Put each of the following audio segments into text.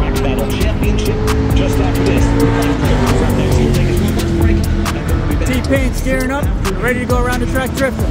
Battle Championship just after this. T-Pain's gearing up, ready to go around the track drifting.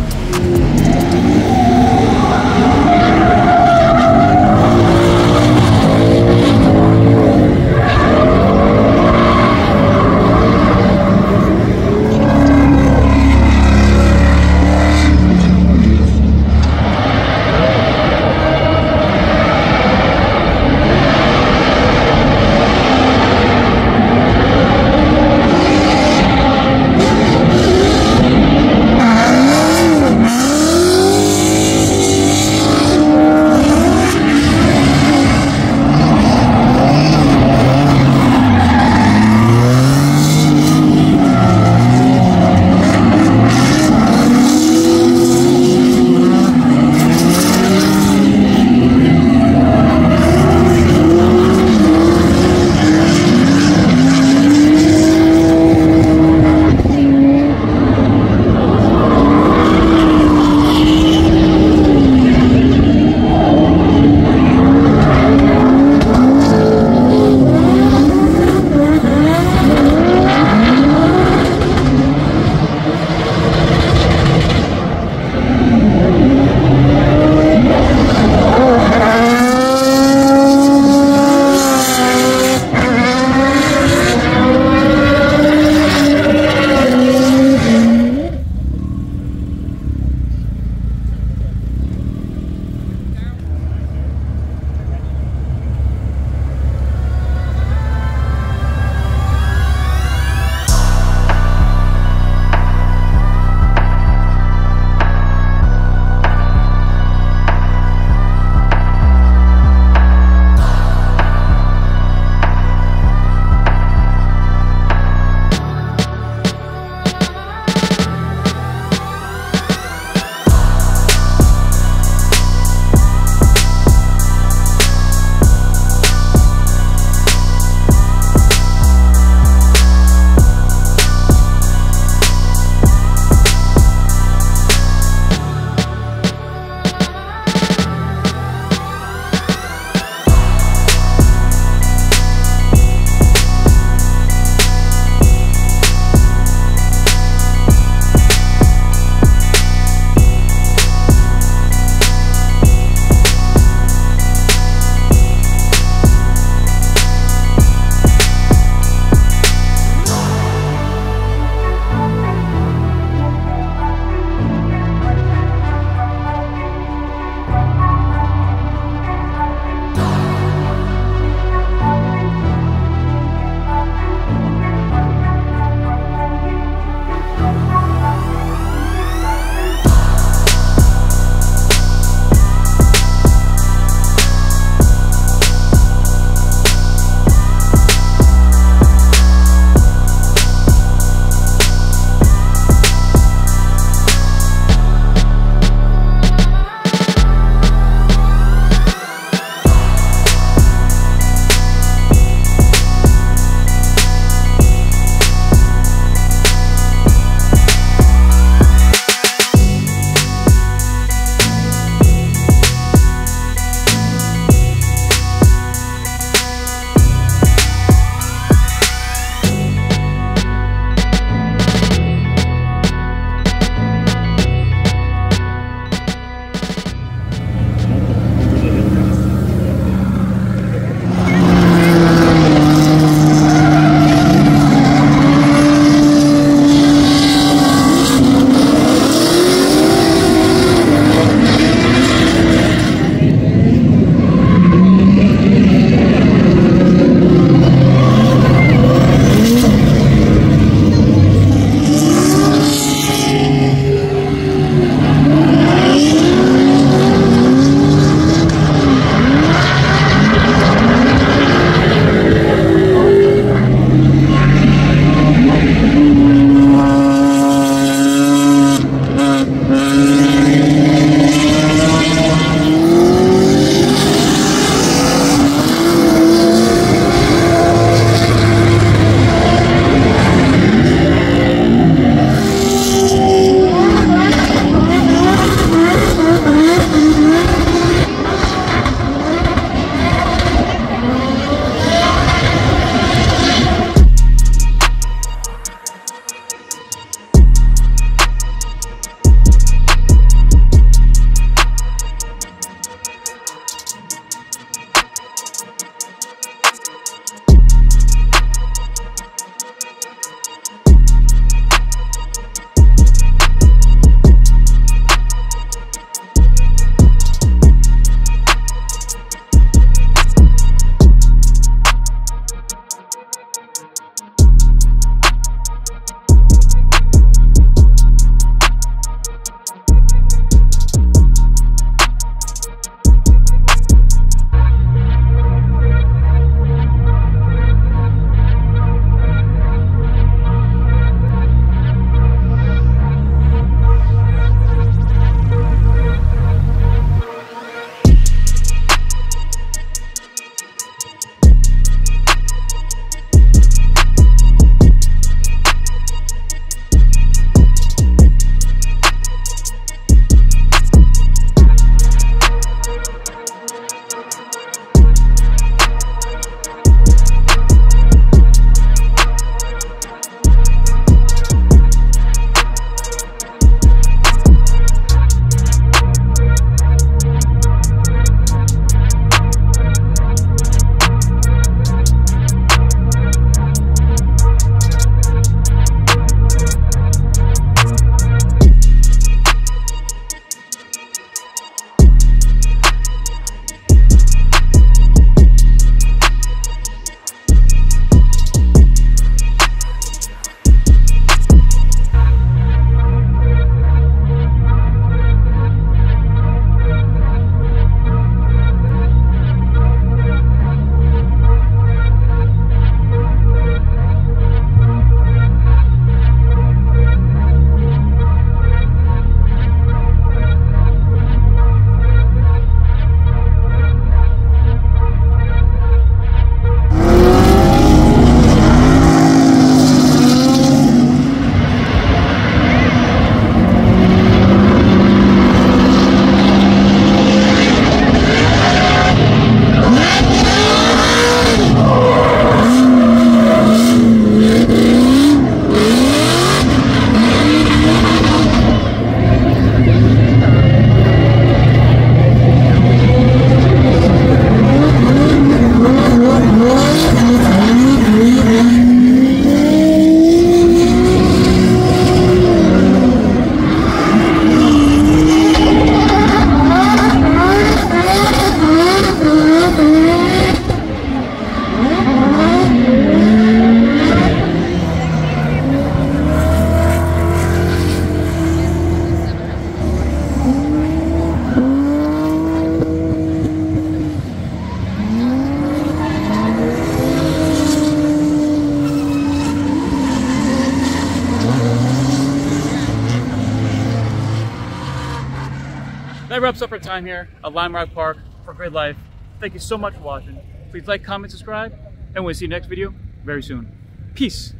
That wraps up our time here at Lime Rock Park for GRIDLIFE. Thank you so much for watching. Please like, comment, subscribe, and we'll see you next video very soon. Peace.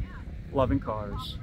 Loving cars.